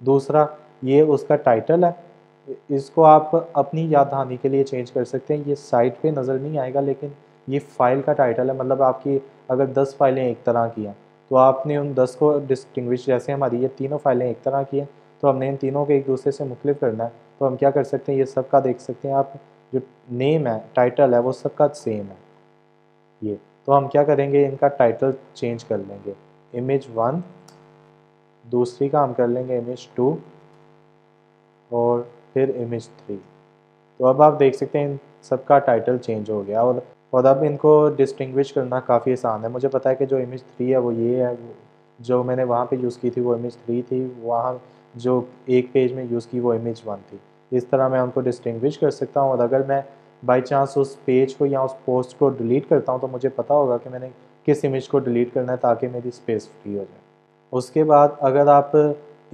दूसरा, ये उसका टाइटल है। इसको आप अपनी याद दहानी के लिए चेंज कर सकते हैं। ये साइट पे नज़र नहीं आएगा, लेकिन ये फ़ाइल का टाइटल है। मतलब आपकी अगर दस फाइलें एक तरह की हैं तो आपने उन दस को डिस्टिंग्विश जैसे हमारी ये तीनों फाइलें एक तरह की हैं तो हमने इन तीनों को एक दूसरे से मुख्तलिफ़ करना है। तो हम क्या कर सकते हैं? ये सबका देख सकते हैं। आप जो नेम है टाइटल है, वो सबका सेम है। ये तो हम क्या करेंगे? इनका टाइटल चेंज कर लेंगे। इमेज वन दूसरी का हम कर लेंगे इमेज टू और फिर इमेज थ्री तो अब आप देख सकते हैं इन सबका टाइटल चेंज हो गया और और अब इनको डिस्टिंग्विश करना काफ़ी आसान है। मुझे पता है कि जो इमेज थ्री है वो ये है, जो मैंने वहाँ पे यूज़ की थी वो इमेज थ्री थी, वहाँ जो एक पेज में यूज़ की वो इमेज वन थी। इस तरह मैं उनको डिस्टिंग्विश कर सकता हूँ और अगर मैं बाई चांस उस पेज को या उस पोस्ट को डिलीट करता हूँ तो मुझे पता होगा कि मैंने किस इमेज को डिलीट करना है ताकि मेरी स्पेस फ्री हो जाए। उसके बाद अगर आप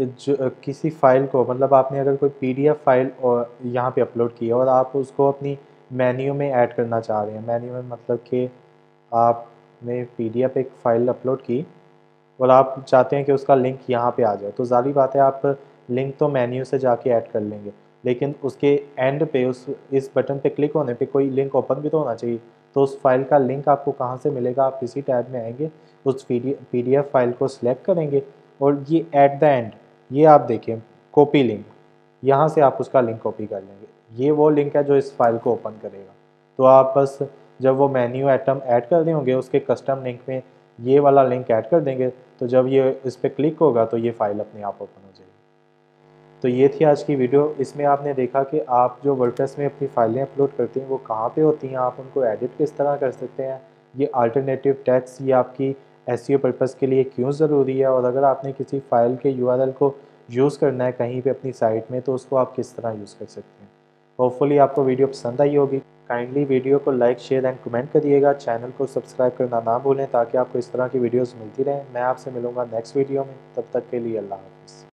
जो किसी फ़ाइल को मतलब आपने अगर कोई पीडीएफ फ़ाइल और यहाँ पे अपलोड की और आप उसको अपनी मेन्यू में ऐड करना चाह रहे हैं, मेन्यू में मतलब कि आपने पीडीएफ एक फ़ाइल अपलोड की और आप चाहते हैं कि उसका लिंक यहाँ पे आ जाए तो ज़ाली बात है आप लिंक तो मेन्यू से जाके ऐड कर लेंगे, लेकिन उसके एंड पे उस, इस बटन पे क्लिक होने पे कोई लिंक ओपन भी तो होना चाहिए। तो उस फ़ाइल का लिंक आपको कहाँ से मिलेगा, आप किसी टैब में आएँगे, उस पी डी फ़ाइल को सिलेक्ट करेंगे और ये एट द एंड ये आप देखें कॉपी लिंक यहाँ से आप उसका लिंक कॉपी कर लेंगे। ये वो लिंक है जो इस फ़ाइल को ओपन करेगा। तो आप बस जब वो मेन्यू आइटम ऐड कर देंगे उसके कस्टम लिंक में ये वाला लिंक ऐड कर देंगे तो जब ये इस पर क्लिक होगा तो ये फ़ाइल अपने आप ओपन हो जाएगी। तो ये थी आज की वीडियो। इसमें आपने देखा कि आप जो वर्डप्रेस में अपनी फाइलें अपलोड करते हैं, वो कहाँ पे होती हैं? आप उनको एडिट किस तरह कर सकते हैं? ये अल्टरनेटिव टैक्स ये आपकी एस पर्पज़ के लिए क्यों ज़रूरी है? और अगर आपने किसी फ़ाइल के यूआरएल को यूज़ करना है कहीं पर अपनी साइट में तो उसको आप किस तरह यूज़ कर सकते हैं? होपफुली आपको वीडियो पसंद आई होगी। काइंडली वीडियो को लाइक शेयर एंड कमेंट करिएगा। चैनल को सब्सक्राइब करना ना भूलें, ताकि आपको इस तरह की वीडियोस मिलती रहें। मैं आपसे मिलूँगा नेक्स्ट वीडियो में। तब तक के लिए अल्लाह हाफ़